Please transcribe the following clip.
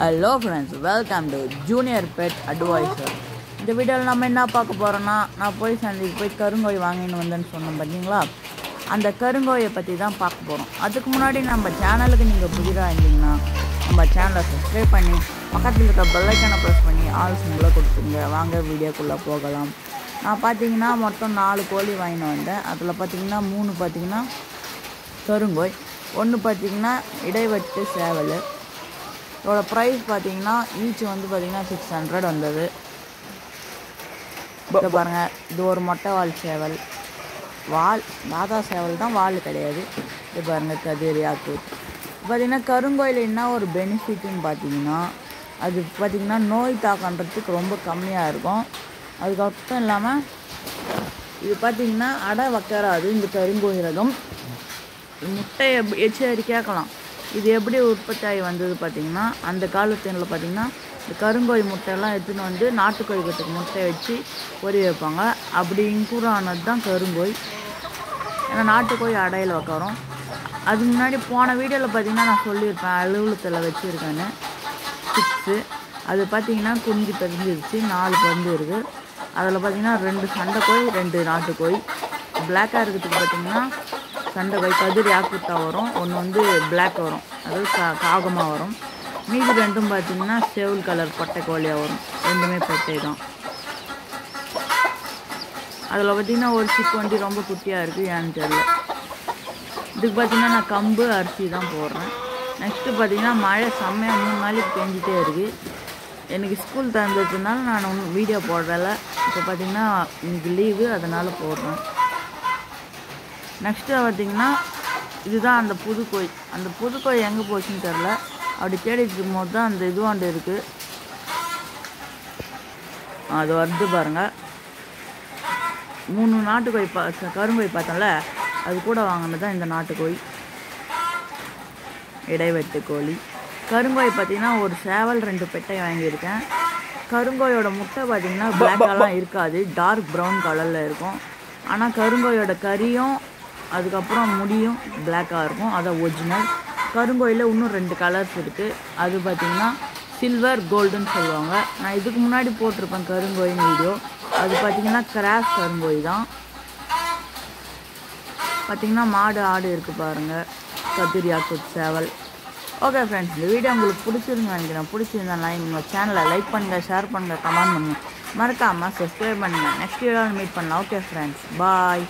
Hello friends welcome to junior pet adviser இந்த வீடியோவில் நம்ம என்ன பார்க்க போகிறோன்னா நான் போய் சந்தைக்கு போய் கருங்கோய் வாங்கின்னு வந்தேன்னு சொன்னேன் பார்த்தீங்களா அந்த கருங்கோயை பற்றி தான் பார்க்க போகிறோம் அதுக்கு முன்னாடி நம்ம சேனலுக்கு நீங்கள் புதிராக இருந்தீங்கன்னா நம்ம சேனலை சப்ஸ்கிரைப் பண்ணி பக்கத்தில் இருக்க பெல்லைக்கனை ப்ரெஸ் பண்ணி ஆல் சிம்பிளை கொடுத்துருங்க. வாங்க வீடியோக்குள்ளே போகலாம். நான் பார்த்தீங்கன்னா மொத்தம் நாலு கோழி வாங்கின்னு வந்தேன். அதில் பார்த்தீங்கன்னா மூணு பார்த்தீங்கன்னா கருங்கோய் ஒன்று பார்த்தீங்கன்னா இடைவெட்டு சேவல் இதோட ப்ரைஸ் பார்த்தீங்கன்னா ஈச் வந்து பார்த்தீங்கன்னா சிக்ஸ் ஹண்ட்ரட் வந்தது. இப்போ பாருங்கள் இது ஒரு மொட்டை வால் சேவல். வால் தாதா சேவல் தான் வால் கிடையாது. இது பாருங்கள் கதிரியாக்கு பார்த்தீங்கன்னா கருங்கோயில் என்ன ஒரு பெனிஃபிட்னு பார்த்தீங்கன்னா அது பார்த்தீங்கன்னா நோய் தாக்கன்றதுக்கு ரொம்ப கம்மியாக இருக்கும். அதுக்கப்புறம் இல்லாமல் இது பார்த்தீங்கன்னா அடை வைக்கறாது இந்த கருங்கோயிலகம். முட்டையை எச்சரிக்கையாக்கலாம் கேட்கலாம். இது எப்படி உற்பத்தி ஆகி வந்தது பார்த்தீங்கன்னா அந்த காலத்தில் பார்த்தீங்கன்னா இந்த கருங்கோய் முட்டையெல்லாம் எடுத்துன்னு வந்து நாட்டுக்கோழி கட்டுக்கு முட்டை வச்சு பொறி வைப்பாங்க. அப்படி இன்க்ளூட் ஆனது தான் கருங்கோய் ஏன்னா நாட்டுக்கோய் அடையில் உட்காரும் அதுக்கு முன்னாடி போன வீடியோவில் பார்த்தீங்கன்னா நான் சொல்லியிருப்பேன். அலுவலகத்தில் வச்சுருக்கேன்னு. சிப்ஸு. அது பார்த்தீங்கன்னா குஞ்சு தெரிஞ்சிருச்சு நாலு பிறந்து இருக்குது அதில் பார்த்தீங்கன்னா ரெண்டு சண்டைக்கோய் ரெண்டு நாட்டுக்கோய் பிளாக்காக இருக்கிறதுக்கு பார்த்திங்கன்னா சண்டை சண்டைக்கோய் கதிர் யாக்குத்தா வரும் ஒன்று வந்து பிளாக் வரும் அதாவது கா காகமாக வரும். மீதி ரெண்டும் பார்த்தீங்கன்னா செவல் கலர் பட்டை கோழியாக வரும் ரெண்டுமே பட்டை தான். அதில் பார்த்தீங்கன்னா ஒரு சிக்கு வண்டி ரொம்ப குட்டியாக இருக்குது ஏன்னு தெரியல. இதுக்கு பார்த்தீங்கன்னா நான் கம்பு அரிசி தான் போடுறேன். நெக்ஸ்ட்டு பார்த்தீங்கன்னா மழை செம்மையாக மூணு நாளைக்கு பெஞ்சிட்டே இருக்குது எனக்கு ஸ்கூல் திறந்ததுனால நான் ஒன்றும் வீடியோ போடுறல இப்போ பார்த்தீங்கன்னா இன்னைக்கு லீவு அதனால் போடுறேன். நெக்ஸ்ட்டு பார்த்தீங்கன்னா இதுதான் அந்த புதுக்கோய் அந்த புதுக்கோய் எங்கே போச்சுன்னு தெரில அப்படி தேடிட்டு இருக்கும்போது தான் அந்த இதுவாண்டு இருக்குது அது வருது பாருங்கள் மூணு நாட்டுக்கோய் பா கருங்கோய் பார்த்தோம்ல அது கூட வாங்கினது தான் இந்த நாட்டுக்கோய் இடைவெட்டு கோழி. கருங்கோய் பார்த்தீங்கன்னா ஒரு சேவல் ரெண்டு பெட்டை வாங்கியிருக்கேன். கருங்கோயோட முட்டை பார்த்தீங்கன்னா பிளாக்கெல்லாம் இருக்காது. டார்க் ப்ரௌன் கலரில் இருக்கும். ஆனால் கருங்கோயோட கறியும் அதுக்கப்புறம் முடியும். பிளாக்காக இருக்கும். அதை ஒரிஜினல் கருங்கோயில் இன்னும் ரெண்டு கலர்ஸ் இருக்குது அது பார்த்தீங்கன்னா சில்வர் கோல்டுன்னு சொல்லுவாங்க. நான் இதுக்கு முன்னாடி போட்டிருப்பேன் கருங்கோயின் வீடியோ அது பார்த்தீங்கன்னா கிராஸ் கருங்கோயில் தான். பார்த்தீங்கன்னா மாடு ஆடு இருக்குது பாருங்கள் கத்திரியாக்கு சேவல். ஓகே ஃப்ரெண்ட்ஸ் இந்த வீடியோ உங்களுக்கு பிடிச்சிருந்தேன் நினைக்கிறேன். பிடிச்சிருந்தா லைக் உங்கள் சேனலை லைக் பண்ணுங்கள் ஷேர் பண்ணுங்கள் கமெண்ட் பண்ணுங்கள் மறக்காமல் சப்ஸ்கிரைப் பண்ணுங்கள் நெக்ஸ்ட் வீடியோவில் மீட் பண்ணலாம். Okay friends bye